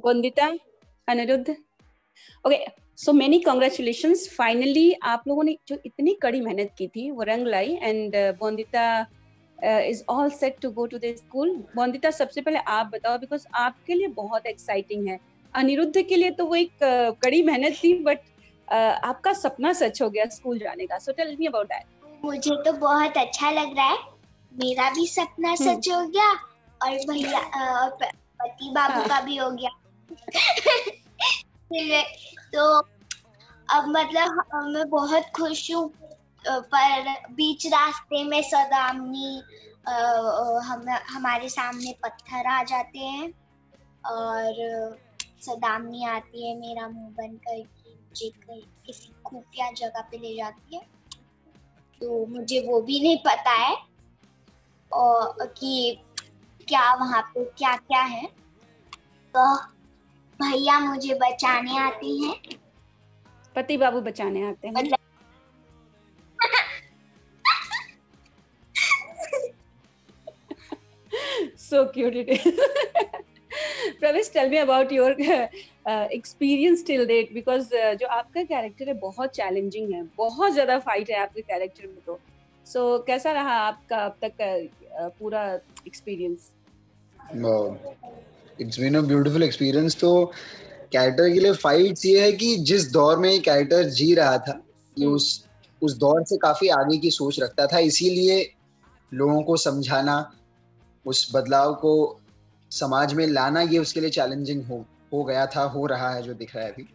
Bondita, Anirudh. Okay, so many congratulation finally आप लोगों ने जो इतनी कड़ी मेहनत की थी वो रंग लाई and Bondita is all set to go to the school Bondita सबसे पहले आप बताओ बिकॉज़ आपके लिए बहुत एक्साइटिंग है। अनिरुद्ध के लिए तो वो एक uh, कड़ी मेहनत थी बट uh, आपका सपना सच हो गया स्कूल जाने का। So tell me about that मुझे तो बहुत अच्छा लग रहा है। मेरा भी सपना हम्म। सच हो गया और भैया पति बाबू हाँ. का भी हो गया। तो अब मतलब मैं बहुत खुश हूँ। पर बीच रास्ते में सदामनी हम, हमारे सामने पत्थर आ जाते हैं और सदामनी आती है मेरा मुँह बंद करके किसी खुफिया जगह पे ले जाती है। तो मुझे वो भी नहीं पता है। और कि क्या वहाँ पे क्या क्या है। तो भैया मुझे बचाने आते हैं। पति बाबू बचाने आते हैं। मतलब so cute it is. Pravesh tell me about your experience till date because जो आपका कैरेक्टर है बहुत चैलेंजिंग है बहुत ज़्यादा फाइट है आपके कैरेक्टर में तो। सो so, कैसा रहा आपका अब तक uh, पूरा experience it's been a beautiful experience तो कैरेक्टर के लिए फाइट्स ये है कि जिस दौर में ये कैरेक्टर जी रहा था ये हम्म। उस उस दौर से काफ़ी आगे की सोच रखता था। इसीलिए लोगों को समझाना उस बदलाव को समाज में लाना ये उसके लिए चैलेंजिंग हो हो गया था हो रहा है जो दिख रहा है अभी।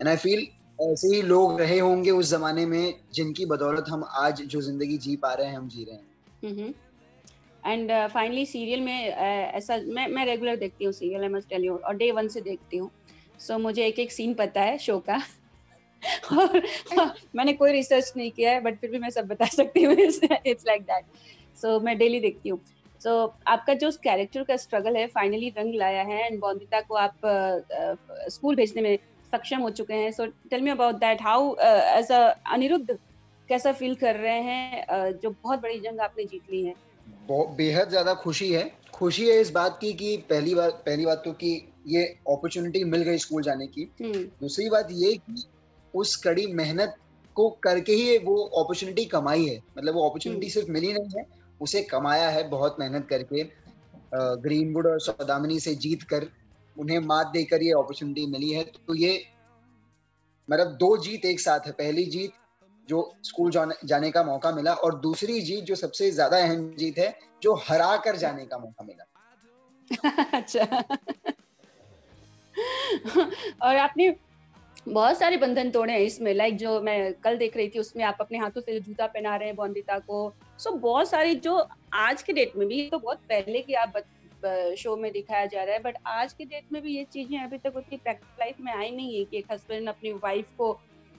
एंड आई फील ऐसे ही लोग रहे होंगे उस जमाने में जिनकी बदौलत हम आज जो ज़िंदगी जी पा रहे हैं हम जी रहे हैं। एंड फाइनली सीरियल में uh, ऐसा मैं मैं रेगुलर देखती हूँ serial I must tell you और डे वन से देखती हूँ। सो so, मुझे एक एक सीन पता है शो का। और हाँ, मैंने कोई रिसर्च नहीं किया है बट फिर भी मैं सब बता सकती हूँ इट्स लाइक दैट सो मैं डेली देखती हूँ। सो so, आपका जो उस कैरेक्टर का स्ट्रगल है फाइनली रंग लाया है एंड बॉन्दिता को आप स्कूल uh, uh, भेजने में सक्षम हो चुके हैं। So tell me about that how as a Anirudh कैसा फील कर रहे हैं? Uh, जो बहुत बड़ी जंग आपने जीत ली है। बेहद ज़्यादा खुशी है। खुशी है इस बात की कि पहली बार पहली बात तो कि ये अपॉर्चुनिटी मिल गई स्कूल जाने की। हम्म। दूसरी बात ये कि उस कड़ी मेहनत को करके ही वो अपॉर्चुनिटी कमाई है। मतलब वो अपॉर्चुनिटी हम्म। सिर्फ़ मिली नहीं है उसे कमाया है बहुत मेहनत करके। ग्रीनवुड और सौदामनी से जीत कर उन्हें मात देकर ये अपॉर्चुनिटी मिली है। तो ये मतलब दो जीत एक साथ है। पहली जीत जो स्कूल जाने जाने का मौका मिला और दूसरी जीत जो सबसे ज़्यादा अहम जीत है, जो हरा कर जाने का मौका मिला। अच्छा। और आपने बहुत सारे बंधन तोड़े हैं इसमें लाइक जो मैं कल देख रही थी, उसमें आप अपने हाथों से जूता पहना रहे हैं बॉन्दिता को सो बहुत सारी जो आज के डेट में भी तो बहुत पहले की आप शो में दिखाया जा रहा है बट आज के डेट में भी ये चीज़ें अभी तक उतनी प्रैक्टिस लाइफ में आई नहीं है कि एक हस्बैंड अपनी वाइफ को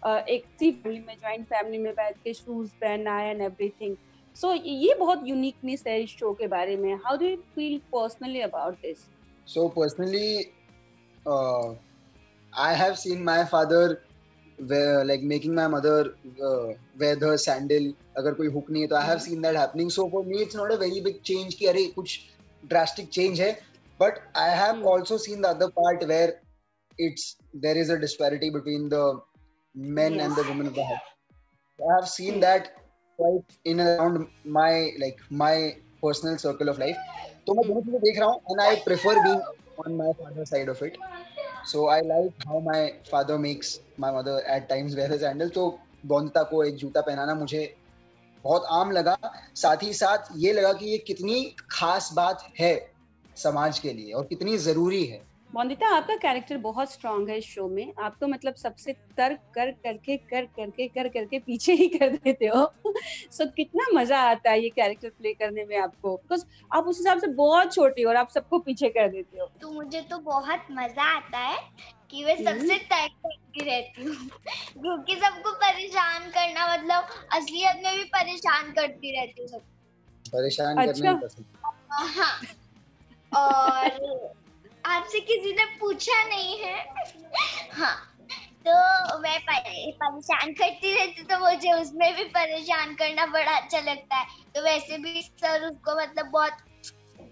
एक सी फैमिली में ज्वाइंट फैमिली में बैठ के शूज़ पहनना है एंड एवरीथिंग सो ये बहुत यूनिकनेस है इस शो के बारे में. How do you feel personally about this so personally I have seen my father like making my mother uh, wear the sandal. अगर कोई हुक नहीं है तो I have seen that happening so for me it's not a very big change कि अरे कुछ drastic change है. But I have also seen the other part where it's there is a disparity between the men yes. and the women of the house. I have seen that quite in and around my like my personal circle of life. तो मैं दोनों चीज़ें देख रहा हूँ and I prefer being on my father's side of it. So I like how my father makes my mother at times wear his sandals. तो बॉन्ता को एक जूता पहनाना मुझे बहुत आम लगा साथ ही साथ ये लगा कि ये कितनी खास बात है समाज के लिए और कितनी ज़रूरी है मोनिता आपका कैरेक्टर बहुत स्ट्रांग है इस शो में। आप तो मतलब सबसे तर्क कर करके कर करके कर करके पीछे ही कर देते हो। सो so, कितना मज़ा आता है ये कैरेक्टर प्ले करने में आपको। बिकॉज़ आप उस हिसाब से बहुत छोटी हो और आप सबको पीछे कर देते हो। तो मुझे तो बहुत मज़ा आता है कि मैं हम्म। सबसे तर्क करती रहती हूँ। क्योंकि सबको परेशान करना मतलब असलियत में भी परेशान करती रहती हूँ सब परेशान अच्छा? करना हाँ। और आपसे किसी ने पूछा नहीं है? हाँ तो मैं परेशान करती रहती तो मुझे उसमें भी परेशान करना बड़ा अच्छा लगता है। तो वैसे भी सर उसको मतलब बहुत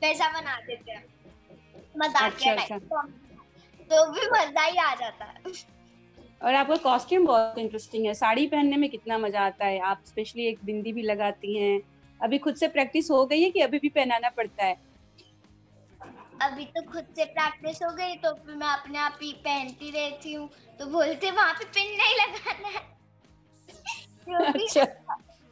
पैसा बना देते हैं। मज़ाक अच्छा, अच्छा. तो तो भी मज़ा ही आ जाता है। और आपका कॉस्ट्यूम बहुत इंटरेस्टिंग है। साड़ी पहनने में कितना मज़ा आता है। आप स्पेशली एक बिंदी भी लगाती हैं। अभी खुद से प्रैक्टिस हो गई है कि अभी भी पहनाना पड़ता है? अभी तो खुद से प्रैक्टिस हो गई तो फिर मैं अपने आप ही पहनती रहती हूँ। तो बोलते वहाँ पे पिन नहीं लगाना है। क्योंकि अच्छा।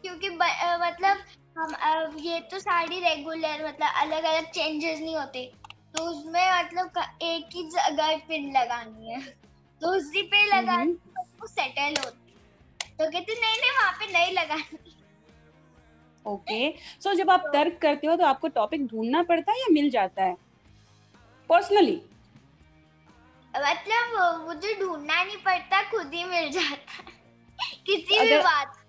क्योंकि ब- मतलब हम अब ये तो साड़ी रेगुलर मतलब अलग अलग चेंजेस नहीं होते। तो उसमें मतलब एक ही जगह पिन लगानी है। तो उसी पे लगा हम्म, तो सेटल होती तो कहते नहीं नहीं वहाँ पे नहीं लगानी। Okay okay. सो so, जब आप तर्क करते हो तो आपको टॉपिक ढूंढना पड़ता है या मिल जाता है? पर्सनली मतलब मुझे ढूंढना नहीं पड़ता खुद ही मिल जाता किसी भी बात।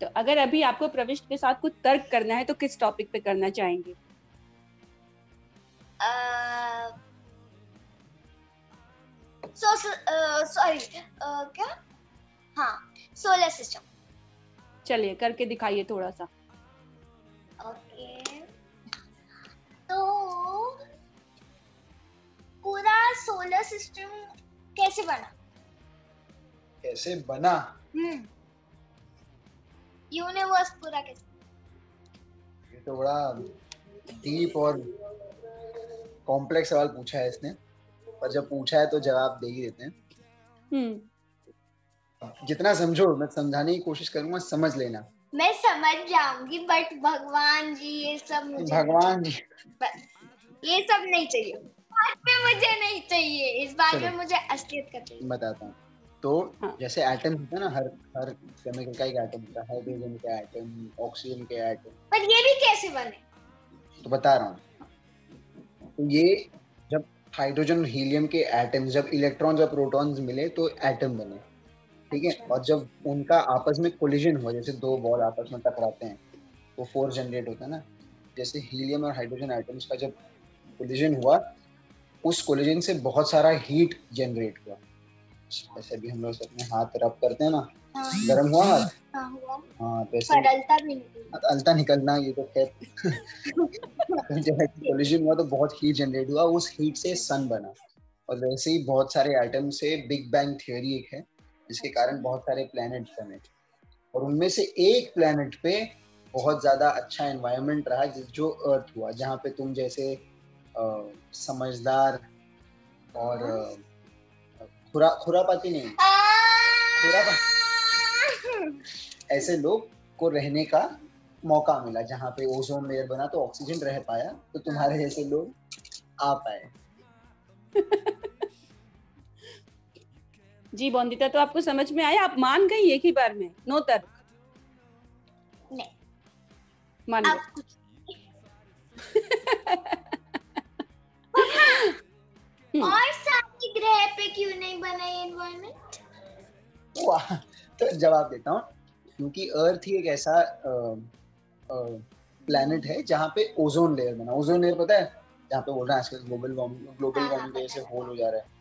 तो अगर अभी आपको प्रविष्ट के साथ कुछ तर्क करना है तो किस टॉपिक पे करना चाहेंगे? सॉरी क्या? हाँ सोलर सिस्टम चलिए करके दिखाइए थोड़ा सा। ओके। सोलर सिस्टम कैसे बना? कैसे बना? हम्म। यूनिवर्स पूरा कैसे? ये तो बड़ा डीप और कॉम्प्लेक्स सवाल पूछा है इसने। पर जब पूछा है तो जवाब दे ही देते हैं। हम्म। जितना समझो मैं समझाने की कोशिश करूँगा समझ लेना। मैं समझ जाऊँगी बट भगवान जी ये सब मुझे भगवान जी। ये सब नहीं चाहिए। में मुझे नहीं चाहिए। इस बात में मुझे असलियत का चाहिए। बताता हूँ। तो हाँ। जैसे एटम होता है ना हर हर केमिकल का एक एटम होता है हाइड्रोजन का एटम ऑक्सीजन के एटम पर ये भी कैसे बने? तो बता रहा हूँ। तो ये जब हाइड्रोजन हीलियम के एटम्स जब इलेक्ट्रॉन्स और प्रोटॉन्स मिले तो एटम बने। ठीक है? और जब उनका आपस में कोलिजन हुआ जैसे दो बॉल आपस में टकराते हैं तो फोर्स जनरेट होता है ना। जैसे हीलियम और हाइड्रोजन एटम्स का जब कोलिजन हुआ उस कोलिजन से बहुत सारा हीट जनरेट हुआ। जैसे अभी हम लोग अपने हाथ रब करते हैं ना। हाँ, गर्म हुआ? हाथ हाँ हुआ। हाँ तो ऐसे अलता निकलना ये तो खैर। जब कोलिजन हुआ तो बहुत हीट जनरेट हुआ उस हीट से सन बना। और वैसे ही बहुत सारे एटम से बिग बैंग थ्योरी एक है जिसके कारण बहुत सारे प्लैनेट बने। और उनमें से एक प्लैनेट पे बहुत ज़्यादा अच्छा एनवायरनमेंट रहा जो अर्थ हुआ जहाँ पे तुम जैसे समझदार और खुरा खुरापाती नहीं। ऐसे लोग को रहने का मौका मिला जहाँ पे ओजोन लेयर बना तो ऑक्सीजन रह पाया तो तुम्हारे जैसे लोग आ पाए। जी बॉन्दिता तो आपको समझ में आया? आप मान गई एक ही बार में? नो तर्क? नहीं। मान अब और सारे ग्रह पे क्यों नहीं बना ये एनवायरनमेंट वाह तो जवाब देता हूँ क्योंकि अर्थ ही एक ऐसा प्लैनेट है जहाँ पे ओजोन लेयर बना। ओजोन लेयर पता है? जहाँ पे बोल रहे हैं आजकल ग्लोबल वार्मिंग ग्लोबल वार्मिंग की वजह से होल हो। जा रहा है।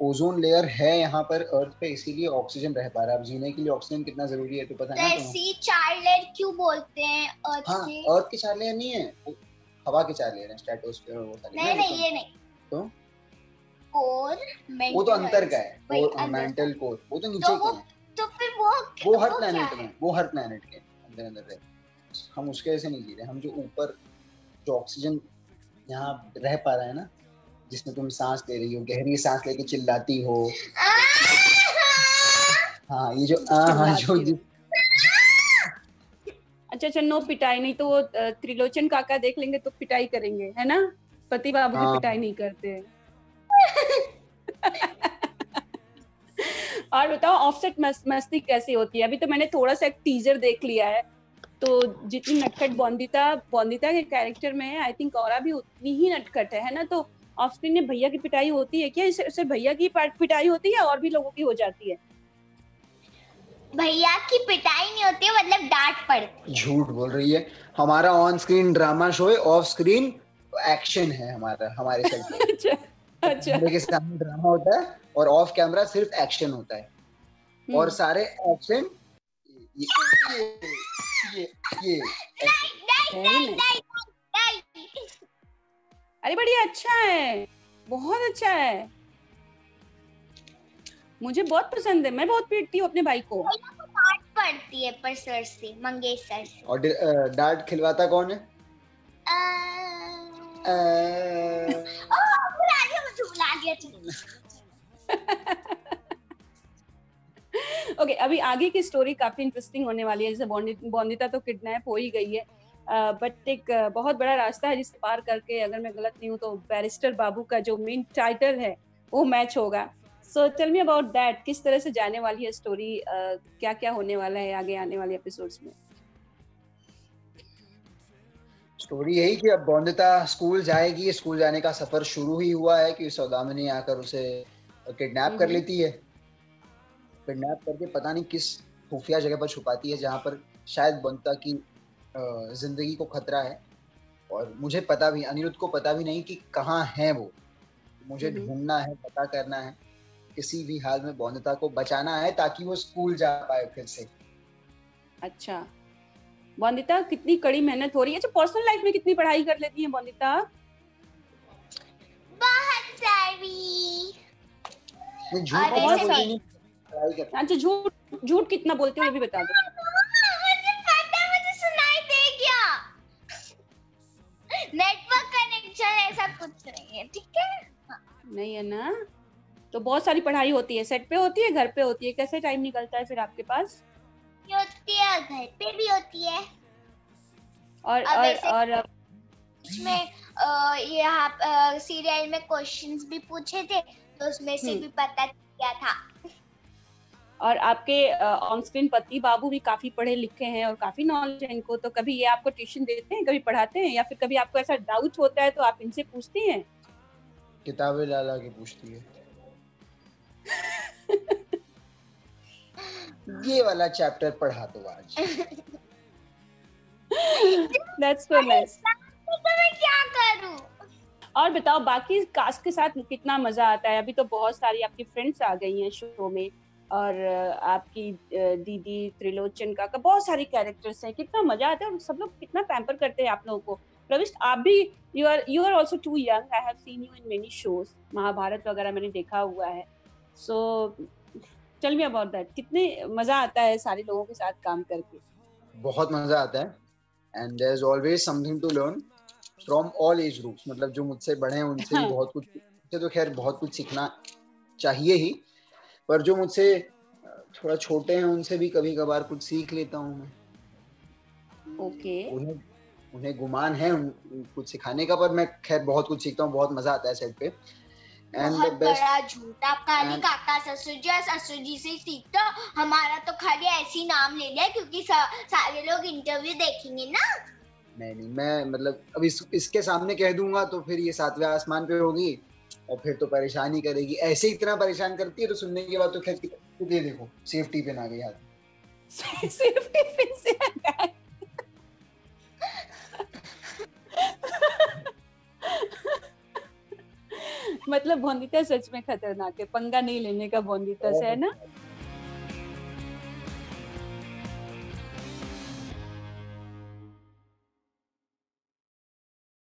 ओजोन लेयर है यहाँ पर अर्थ पे इसीलिए ऑक्सीजन रह पा रहा है। अब जीने के लिए ऑक्सीजन कितना ज़रूरी है तो पता तो है ऐसी चार लेयर क्यों बोलते हैं अर्थ हाँ के? अर्थ के चार लेयर नहीं है हवा के चार लेयर है स्ट्रेटोस्फीयर और वो सारी। नहीं नहीं ये नहीं। तो? कोर वो तो अंतर का है। वो मेंटल कोर वो तो नीचे तो के वो हैं। तो फिर वो वो हर प्लेनेट में वो हर प्लेनेट के अंदर अंदर रहते हम उसके वजह से नहीं जी रहे। हम जो ऊपर जो ऑक्सीजन यहाँ रह पा रहा है ना जिसमें तुम सांस ले रही हो गहरी सांस लेके चिल्लाती हो। हाँ ये जो आ, हाँ। जो। अच्छा अच्छा नो पिटाई नहीं तो वो त्रिलोचन काका देख लेंगे तो पिटाई करेंगे है ना? पति बाबू की हाँ। पिटाई नहीं करते। और बताओ ऑफसेट मस्ती कैसी होती है? अभी तो मैंने थोड़ा सा एक टीजर देख लिया है। तो जितनी नटखट बॉन्दिता बॉन्दिता के कैरेक्टर में है आई थिंक और भी उतनी ही नटखट है है ना? तो ऑफ़ स्क्रीन में भैया की पिटाई होती है क्या? इससे सिर्फ़ भैया की पाट- पिटाई होती है और भी लोगों की हो जाती है? भैया की पिटाई नहीं होती है मतलब डांट पड़ती झूठ बोल रही है। हमारा ऑन स्क्रीन ड्रामा शो है ऑफ़ स्क्रीन एक्शन है हमारा हमारे पे। अच्छा। के सामने ड्रामा होता है और ऑफ़ कैमरा सिर्फ़ एक्शन होता है। और हम्म, सारे एक्शन ये ये ये। अरे बढ़िया अच्छा है बहुत अच्छा है। मुझे बहुत पसंद है मैं बहुत पीटती हूँ अपने भाई को। डांट पड़ती है पर सर से मंगेश सर से और डांट खिलवाता कौन है? भुला गया ओके अभी आगे की स्टोरी काफ़ी इंटरेस्टिंग होने वाली है। जैसे बॉन्डि- बॉन्दिता तो किडनैप हो ही गई है। बट एक बहुत बड़ा रास्ता है जिसे पार करके अगर मैं गलत नहीं हूँ तो बैरिस्टर बाबू का जो मेन टाइटल है, वो मैच होगा। So tell me about that किस तरह से जाने वाली है स्टोरी क्या क्या होने वाला है आगे आने वाले एपिसोड्स में? स्टोरी यही कि अब बॉन्दिता स्कूल जाएगी स्कूल जाने का सफ़र शुरू ही हुआ है कि सौदामिनी आकर उसे किडनैप कर हम्म। लेती है। किडनैप करके पता नहीं किस खुफिया जगह पर छुपाती है जहाँ पर शायद बॉन्दिता की ज़िंदगी को खतरा है। और मुझे पता भी अनिरुद्ध को पता भी नहीं कि कहाँ है वो। मुझे हम्म। ढूंढना है पता करना है किसी भी हाल में बॉन्दिता को बचाना है ताकि वो स्कूल जा पाए फिर से। अच्छा। बॉन्दिता कितनी कड़ी मेहनत हो रही है? अच्छा पर्सनल लाइफ में कितनी पढ़ाई कर लेती है बॉन्दिता बहुत सारी। अच्छा झूठ झूठ कितना बोलते हो ये भी बता दो। मुझे पता मुझे सुनाई दे गया। नेटवर्क कनेक्शन ऐसा कुछ नहीं है ठीक है? नहीं है ना? तो बहुत सारी पढ़ाई होती है सेट पे होती है घर पे होती है कैसे टाइम निकलता है फिर आपके पास? ये होती है घर पे भी होती है। और और और इसमें यहाँ सीरियल में क्वेश्चंस भी पूछे थे तो उसमें से हम्म। भी पता किया था। और आपके ऑन स्क्रीन पति बाबू भी काफ़ी पढ़े लिखे हैं और काफ़ी नॉलेज है इनको तो कभी ये आपको ट्यूशन देते हैं कभी पढ़ाते हैं या फिर कभी आपको ऐसा डाउट होता है तो आप इनसे पूछती हैं? किताबें ला ला के पूछती है। ये वाला चैप्टर पढ़ा दो आज। दैट्स सो नाइस तो मैं क्या करूँ? और बताओ बाकी कास्ट के साथ कितना मज़ा आता है? अभी तो बहुत सारी आपकी फ्रेंड्स आ गई हैं शो में और आपकी दीदी त्रिलोचन का का बहुत सारी कैरेक्टर्स हैं। कितना मज़ा आता है और सब लोग कितना पैम्पर करते हैं आप लोगों को। प्रविष्ट आप भी you are you are also too young I have seen you in many shows Mahabharat वगैरह मैंने देखा हुआ है। So tell me about that कितने मज़ा आता है सारे लोगों के साथ काम करके? बहुत मज़ा आता है। And there is always something to learn from all age groups मतलब जो मुझसे बड़े हैं उनसे भी हाँ। बहुत कुछ मुझसे तो खैर बहुत कुछ सीखना चाहिए ही। पर जो मुझसे थोड़ा छोटे हैं उनसे भी कभी कभार कुछ सीख लेता हूँ मैं। ओके उन्हें उन्हें गुमान है उन, कुछ सिखाने का पर मैं खैर बहुत कुछ सीखता हूँ बहुत मज़ा आता है सेट पे। एंड बहुत बेस्ट बड़ा झूठा खाली And- काका ससुर जी और ससुर जी से ही सीखता हमारा तो खाली ऐसे ही नाम ले लिया क्योंकि सा, सारे लोग इंटरव्यू देखेंगे ना। नहीं नहीं मैं मतलब अब इस, इसके सामने कह दूँगा तो फिर ये सातवें आसमान पे होगी और फिर तो परेशान ही करेगी। ऐसे ही इतना परेशान करती है तो सुनने के बाद तो खैर ये देखो सेफ्टी पिन आ गई हाथ सेफ्टी पिन से मतलब बोंदिता सच में खतरनाक है पंगा नहीं लेने का बोंदिता से है ना?